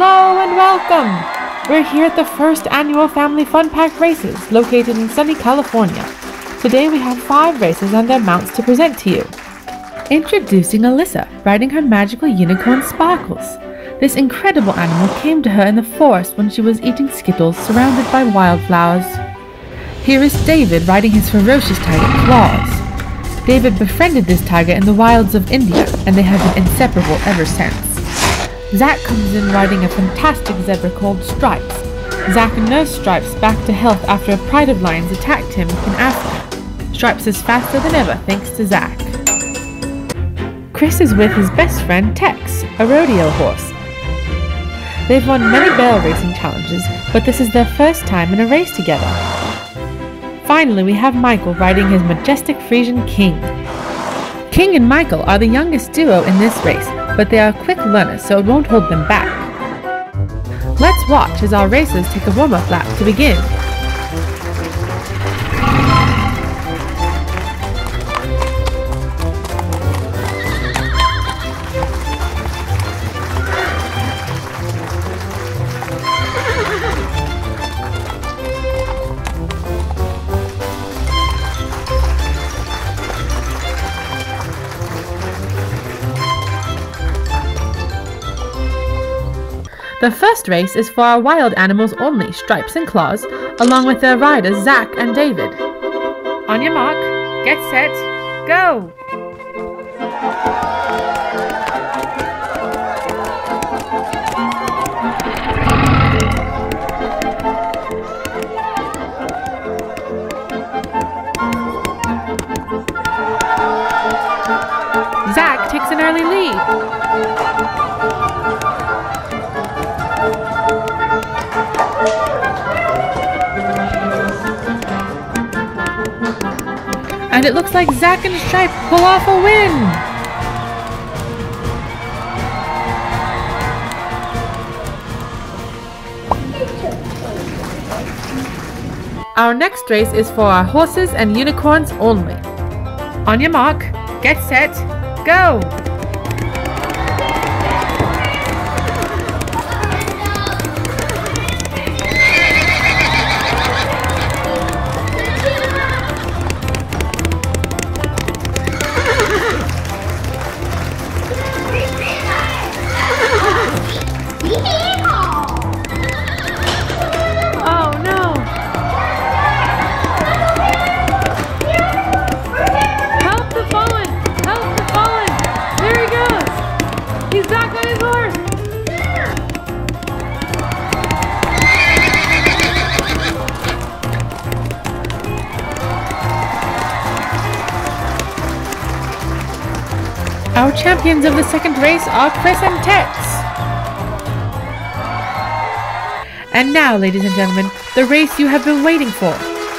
Hello and welcome! We're here at the first annual Family Fun Pack races located in sunny California. Today we have five races and their mounts to present to you. Introducing Alyssa, riding her magical unicorn Sparkles. This incredible animal came to her in the forest when she was eating Skittles surrounded by wildflowers. Here is David riding his ferocious tiger Claws. David befriended this tiger in the wilds of India and they have been inseparable ever since. Zac comes in riding a fantastic zebra called Stripes. Zac nursed Stripes back to health after a pride of lions attacked him in Africa. Stripes is faster than ever thanks to Zac. Chris is with his best friend Tex, a rodeo horse. They've won many barrel racing challenges, but this is their first time in a race together. Finally, we have Michael riding his majestic Frisian King. King and Michael are the youngest duo in this race, but they are quick learners so it won't hold them back. Let's watch as our racers take a warm-up lap to begin. The first race is for our wild animals only, Stripes and Claws, along with their riders Zac and David. On your mark, get set, go! Zac takes an early lead. And it looks like Zac and Stripe pull off a win! Our next race is for our horses and unicorns only. On your mark, get set, go! Our champions of the second race are Tex. And now, ladies and gentlemen, the race you have been waiting for.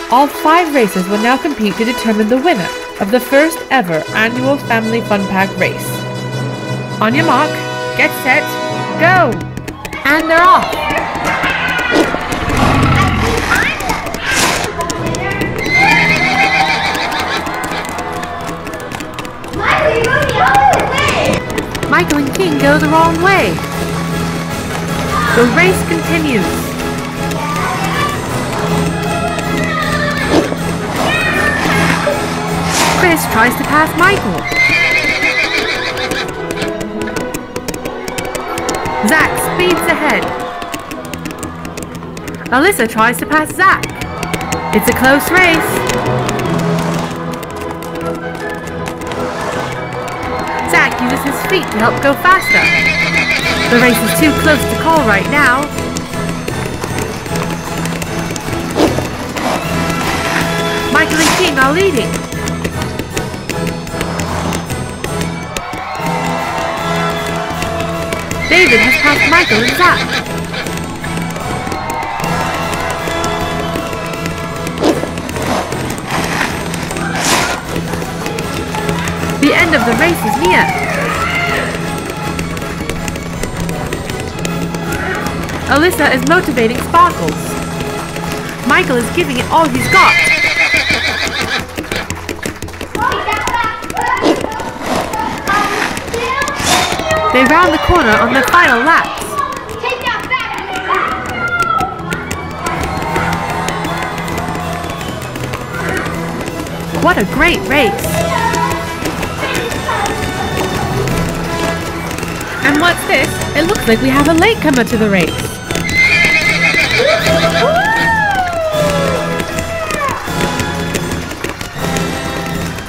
All five races will now compete to determine the winner of the first ever annual Family Fun Pack race. On your mark, get set, go! And they're off! Go the wrong way. The race continues. Chris tries to pass Michael. Zac speeds ahead. Alyssa tries to pass Zac. It's a close race. Uses his feet to help go faster. The race is too close to call right now. Michael and King are leading. David has passed Michael and Zac. The end of the race is near. Alyssa is motivating Sparkles. Michael is giving it all he's got. They round the corner on their final laps. What a great race! And what's this? It looks like we have a latecomer to the race.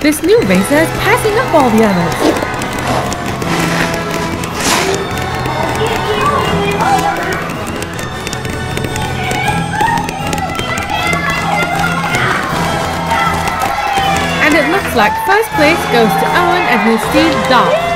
This new racer is passing up all the others. And it looks like first place goes to Owen and his steed Dot.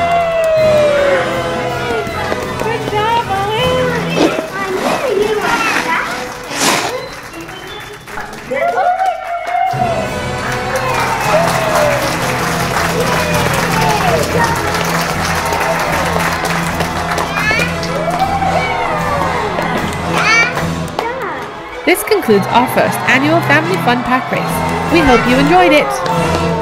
This concludes our first annual Family Fun Pack race. We hope you enjoyed it.